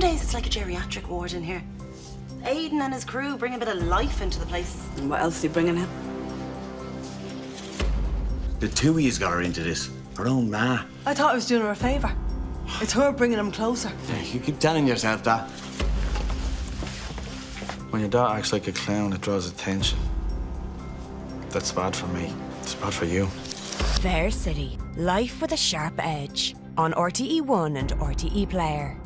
days it's like a geriatric ward in here. Aiden and his crew bring a bit of life into the place. And what else are you bringing in? The two of yous got her into this. Her own ma. I thought I was doing her a favour. It's her bringing him closer. Yeah, you keep telling yourself that. When your dad acts like a clown, it draws attention. That's bad for me. It's bad for you. Fair City. Life with a sharp edge. On RTE1 and RTE Player.